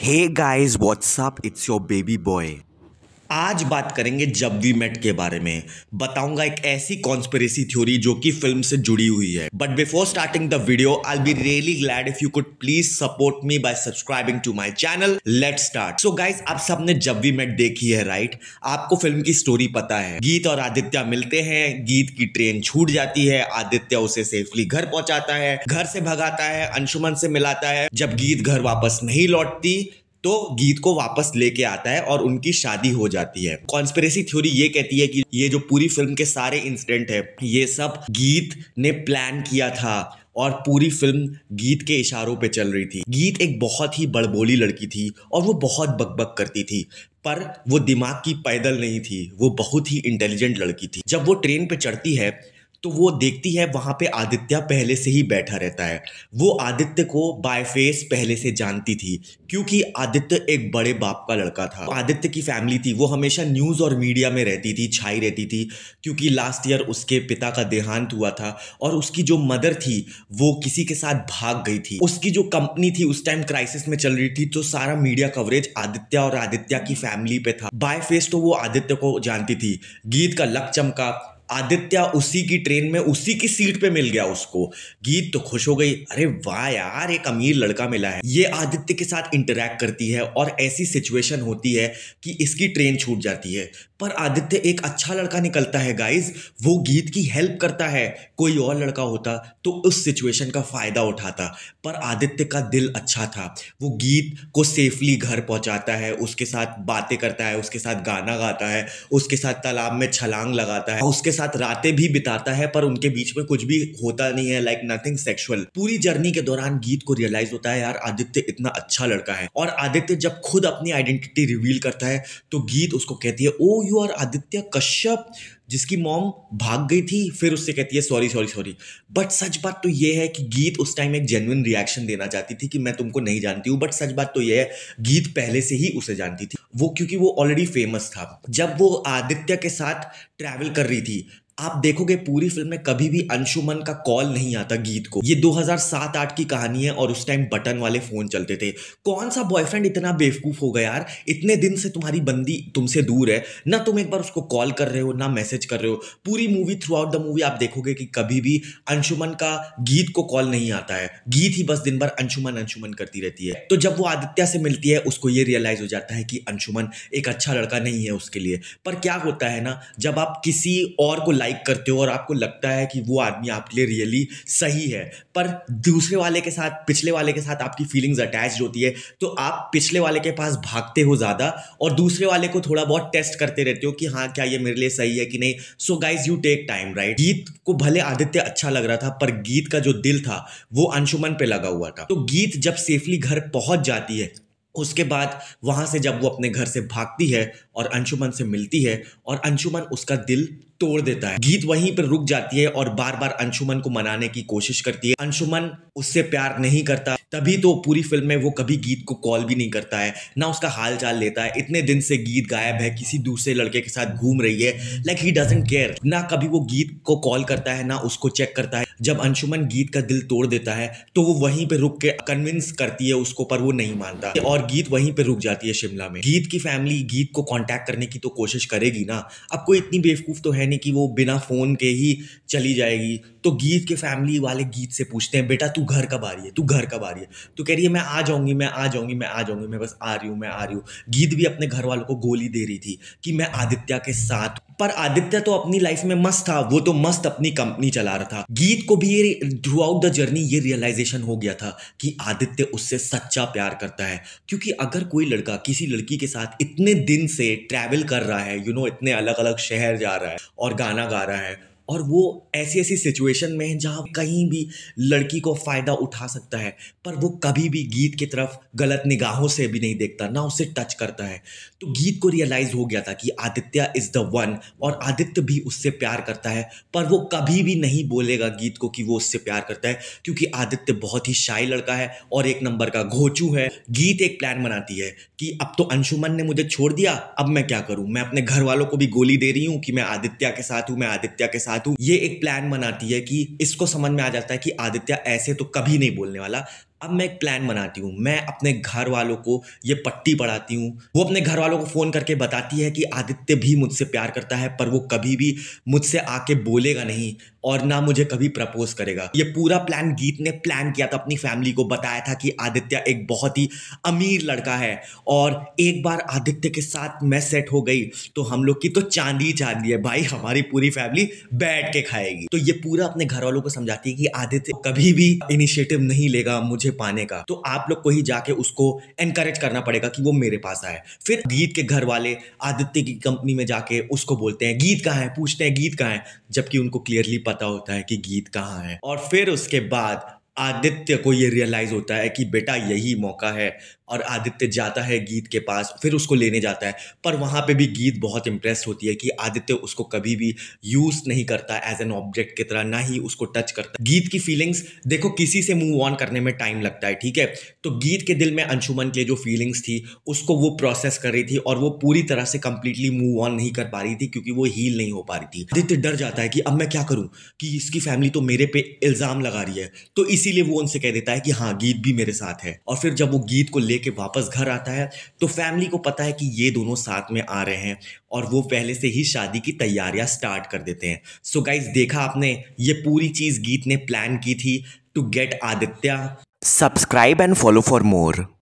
Hey guys, what's up? It's your baby boy. आज बात करेंगे जब वी मेट के बारे में। बताऊँगा एक ऐसी कॉन्स्पिरेसी थ्योरी जो कि फ़िल्म से जुड़ी हुई है। But before starting the video I be really glad if you could please support me by subscribing to my channel let start so guys आप सबने जब वी मेट देखी है राइट right? आपको फ़िल्म की स्टोरी पता है। गीत और आदित्य मिलते हैं। गीत की ट्रेन छूट जाती है। आदित्य उसे सेफली घर पहुंचाता है। घर से भगाता है। अंशुमन से मिलाता है। जब गीत घर वापस नहीं लौटती तो गीत को वापस लेके आता है और उनकी शादी हो जाती है। कॉन्स्पिरेसी थ्योरी ये कहती है कि ये जो पूरी फ़िल्म के सारे इंसिडेंट है, ये सब गीत ने प्लान किया था और पूरी फ़िल्म गीत के इशारों पे चल रही थी। गीत एक बहुत ही बड़बोली लड़की थी और वो बहुत बकबक करती थी, पर वो दिमाग की पैदल नहीं थी, वो बहुत ही इंटेलिजेंट लड़की थी। जब वो ट्रेन पे चढ़ती है तो वो देखती है, वहाँ पे आदित्य पहले से ही बैठा रहता है। वो आदित्य को बाय फेस पहले से जानती थी, क्योंकि आदित्य एक बड़े बाप का लड़का था। आदित्य की फैमिली थी, वो हमेशा न्यूज़ और मीडिया में रहती थी, छाई रहती थी, क्योंकि लास्ट ईयर उसके पिता का देहांत हुआ था और उसकी जो मदर थी, वो किसी के साथ भाग गई थी। उसकी जो कंपनी थी, उस टाइम क्राइसिस में चल रही थी तो सारा मीडिया कवरेज आदित्य और आदित्य की फैमिली पे था। बाय फेस तो वो आदित्य को जानती थी। गीत का लक चमका आदित्य उसी की ट्रेन में, उसी की सीट पे मिल गया उसको। गीत तो खुश हो गई, अरे वाह यार, एक अमीर लड़का मिला है। ये आदित्य के साथ इंटरेक्ट करती है और ऐसी सिचुएशन होती है कि इसकी ट्रेन छूट जाती है। पर आदित्य एक अच्छा लड़का निकलता है गाइज़ वो गीत की हेल्प करता है। कोई और लड़का होता तो उस सिचुएशन का फ़ायदा उठाता। पर आदित्य का दिल अच्छा था। वो गीत को सेफली घर पहुंचाता है, उसके साथ बातें करता है, उसके साथ गाना गाता है, उसके साथ तालाब में छलांग लगाता है, उसके साथ रातें भी बिताता है, पर उनके बीच में कुछ भी होता नहीं है लाइक नथिंग सेक्सुअल पूरी जर्नी के दौरान गीत को रियलाइज़ होता है, यार, आदित्य इतना अच्छा लड़का है। और आदित्य जब खुद अपनी आइडेंटिटी रिवील करता है तो गीत उसको कहती है oh you are Aditya Kashyap. जिसकी मॉम भाग गई थी, फिर उससे कहती है सॉरी सॉरी सॉरी बट सच बात तो ये है कि गीत उस टाइम एक जेन्युन रिएक्शन देना चाहती थी कि मैं तुमको नहीं जानती हूँ बट सच बात तो ये है, गीत पहले से ही उसे जानती थी। वो क्योंकि वो ऑलरेडी फ़ेमस था। जब वो आदित्य के साथ ट्रैवल कर रही थी आप देखोगे पूरी फ़िल्म में कभी भी अंशुमन का कॉल नहीं आता गीत को। ये 2007-8 की कहानी है और उस टाइम बटन वाले फ़ोन चलते थे। कौन सा बॉयफ्रेंड इतना बेवकूफ़ हो गया यार? इतने दिन से तुम्हारी बंदी तुमसे दूर है। ना तुम एक बार उसको कॉल कर रहे हो, ना मैसेज कर रहे हो। पूरी movie throughout the movie आप देखोगे कि कभी भी अंशुमन का गीत को कॉल नहीं आता है। गीत ही बस दिन भर अंशुमन अंशुमन करती रहती है। तो जब वो आदित्य से मिलती है, उसको ये रियलाइज़ हो जाता है कि अंशुमन एक अच्छा लड़का नहीं है उसके लिए। पर क्या होता है ना, जब आप किसी और को लाइक लाइक करते हो और आपको लगता है कि वो आदमी आपके लिए रियली सही है। पर दूसरे वाले के साथ, पिछले वाले के साथ आपकी फीलिंग्स अटैच होती है। तो आप पिछले वाले के पास भागते हो ज़्यादा और दूसरे वाले को थोड़ा बहुत टेस्ट करते रहते हो कि हाँ क्या ये मेरे लिए सही है कि नहीं? So guys you take time right Geet को भले आदित्य अच्छा लग रहा था, पर गीत का जो दिल था, वो अंशुमन पे लगा हुआ था। तो गीत जब सेफली घर पहुँच जाती है, उसके बाद वहाँ से जब वो अपने घर से भागती है और अंशुमन से मिलती है और अंशुमन उसका दिल तोड़ देता है। गीत वहीं पर रुक जाती है और बार बार अंशुमन को मनाने की कोशिश करती है। अंशुमन उससे प्यार नहीं करता। तभी तो पूरी फ़िल्म में वो कभी गीत को कॉल भी नहीं करता है, ना उसका हाल चाल लेता है। इतने दिन से गीत गायब है, किसी दूसरे लड़के के साथ घूम रही है। लाइक ही डजेंट केयर ना कभी वो गीत को कॉल करता है, ना उसको चेक करता है। जब अंशुमन गीत का दिल तोड़ देता है तो वो वहीं पे रुक के कन्विंस करती है उसको, पर वो नहीं मानता। और गीत वहीं पे रुक जाती है शिमला में। गीत की फैमिली गीत को कांटेक्ट करने की तो कोशिश करेगी ना। अब कोई इतनी बेवकूफ़ तो है नहीं कि वो बिना फ़ोन के ही चली जाएगी। तो गीत के फैमिली वाले गीत से पूछते हैं, बेटा, तू घर कब आ रही है? तू घर कब आ रही है? तो कह रही है मैं आ जाऊँगी मैं आ जाऊँगी मैं आ जाऊँगी मैं बस आ रही हूँ मैं आ रही हूँ। गीत भी अपने घर वालों को गोली दे रही थी कि मैं आदित्य के साथ पर आदित्य तो अपनी लाइफ में मस्त था वो तो मस्त अपनी कंपनी चला रहा था। गीत को भी ये थ्रू आउट द जर्नी ये रियलाइजेशन हो गया था कि आदित्य उससे सच्चा प्यार करता है। क्योंकि अगर कोई लड़का किसी लड़की के साथ इतने दिन से ट्रैवल कर रहा है यू you नो know, इतने अलग अलग शहर जा रहा है और गाना गा रहा है और वो ऐसी ऐसी सिचुएशन में है जहाँ कहीं भी लड़की को फ़ायदा उठा सकता है, पर वो कभी भी गीत की तरफ़ गलत निगाहों से भी नहीं देखता, ना उसे टच करता है। तो गीत को रियलाइज़ हो गया था कि आदित्य इज़ द वन और आदित्य भी उससे प्यार करता है, पर वो कभी भी नहीं बोलेगा गीत को कि वो उससे प्यार करता है, क्योंकि आदित्य बहुत ही शाही लड़का है और एक नंबर का घोचू है। गीत एक प्लान बनाती है कि अब तो अंशुमन ने मुझे छोड़ दिया, अब मैं क्या करूँ? मैं अपने घर वालों को भी गोली दे रही हूँ कि मैं आदित्य के साथ हूँ, मैं आदित्य के साथ हूँ ये एक प्लान बनाती है कि इसको समझ में आ जाता है कि आदित्य ऐसे तो कभी नहीं बोलने वाला। अब मैं एक प्लान बनाती हूँ। मैं अपने घर वालों को ये पट्टी पढ़ाती हूँ। वो अपने घर वालों को फ़ोन करके बताती है कि आदित्य भी मुझसे प्यार करता है, पर वो कभी भी मुझसे आके बोलेगा नहीं। और ना मुझे कभी प्रपोज करेगा। ये पूरा प्लान गीत ने प्लान किया था, अपनी फैमिली को बताया था कि आदित्य एक बहुत ही अमीर लड़का है और एक बार आदित्य के साथ मैं सेट हो गई तो हम लोग की तो चांदी चांदी है भाई, हमारी पूरी फैमिली बैठ के खाएगी। तो ये पूरा अपने घर वालों को समझाती है कि आदित्य कभी भी इनिशिएटिव नहीं लेगा मुझे पाने का। तो आप लोग को ही जाके उसको एनकरेज करना पड़ेगा कि वो मेरे पास आए। फिर गीत के घर वाले आदित्य की कंपनी में जाके उसको बोलते हैं, गीत कहाँ है? पूछते हैं, गीत कहाँ है? जबकि उनको क्लियरली पता होता है कि गीत कहाँ है। और फिर उसके बाद आदित्य को ये रियलाइज़ होता है कि बेटा यही मौका है। और आदित्य जाता है गीत के पास, फिर उसको लेने जाता है। पर वहाँ पे भी गीत बहुत इंप्रेस होती है कि आदित्य उसको कभी भी यूज़ नहीं करता एज एन ऑब्जेक्ट की तरह, ना ही उसको टच करता। गीत की फीलिंग्स देखो किसी से मूव ऑन करने में टाइम लगता है, ठीक है? तो गीत के दिल में अंशुमन के जो फीलिंग्स थी, उसको वो प्रोसेस कर रही थी और वो पूरी तरह से कंप्लीटली मूव ऑन नहीं कर पा रही थी क्योंकि वो हील नहीं हो पा रही थी। आदित्य डर जाता है कि अब मैं क्या करूँ? कि इसकी फैमिली तो मेरे पे इल्ज़ाम लगा रही है। तो इसीलिए वो उनसे कह देता है कि हाँ गीत भी मेरे साथ है। और फिर जब वो गीत को ले लेके वापस घर आता है तो फैमिली को पता है कि ये दोनों साथ में आ रहे हैं और वो पहले से ही शादी की तैयारियाँ स्टार्ट कर देते हैं। सो so गाइज़ देखा आपने, ये पूरी चीज़ गीत ने प्लान की थी to get Aditya. Subscribe and follow for more